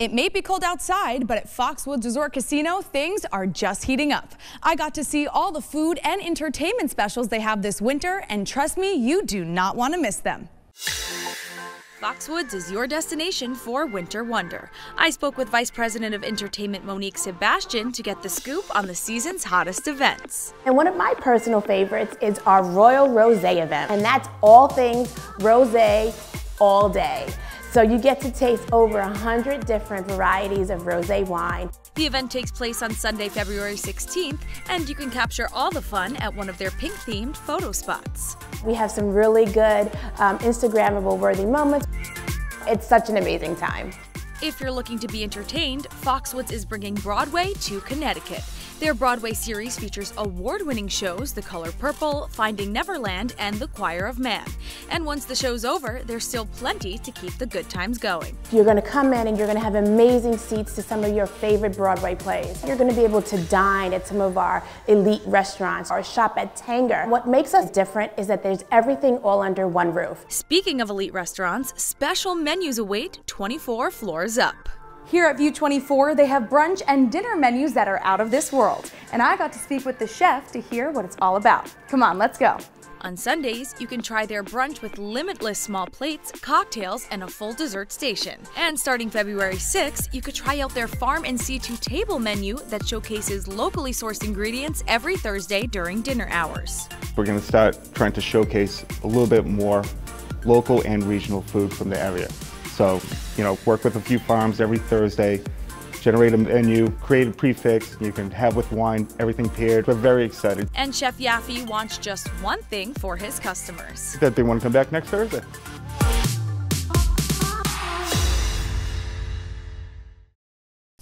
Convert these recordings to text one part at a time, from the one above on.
It may be cold outside, but at Foxwoods Resort Casino, things are just heating up. I got to see all the food and entertainment specials they have this winter, and trust me, you do not want to miss them. Foxwoods is your destination for Winter Wonder. I spoke with Vice President of Entertainment Monique Sebastian to get the scoop on the season's hottest events. And one of my personal favorites is our Royal Rosé event, and that's all things rosé all day. So you get to taste over 100 different varieties of rosé wine. The event takes place on Sunday, February 16th, and you can capture all the fun at one of their pink-themed photo spots. We have some really good um, Instagrammable worthy moments. It's such an amazing time. If you're looking to be entertained, Foxwoods is bringing Broadway to Connecticut. Their Broadway series features award-winning shows The Color Purple, Finding Neverland, and The Choir of Man. And once the show's over, there's still plenty to keep the good times going. You're going to come in and you're going to have amazing seats to some of your favorite Broadway plays. You're going to be able to dine at some of our elite restaurants or shop at Tanger. What makes us different is that there's everything all under one roof. Speaking of elite restaurants, special menus await 24 floors up. Here at View 24, they have brunch and dinner menus that are out of this world. And I got to speak with the chef to hear what it's all about. Come on, let's go. On Sundays, you can try their brunch with limitless small plates, cocktails, and a full dessert station. And starting February 6th, you could try out their Farm and Sea to table menu that showcases locally sourced ingredients every Thursday during dinner hours. We're going to start trying to showcase a little bit more local and regional food from the area. So, you know, work with a few farms every Thursday, generate a menu, create a prix fixe you can have with wine, everything paired. We're very excited. And Chef Yaffe wants just one thing for his customers. That they want to come back next Thursday.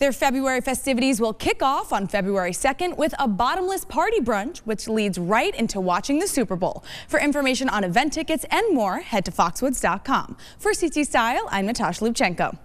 Their February festivities will kick off on February 2nd with a bottomless party brunch, which leads right into watching the Super Bowl. For information on event tickets and more, head to foxwoods.com. For CT Style, I'm Natasha Lubczenko.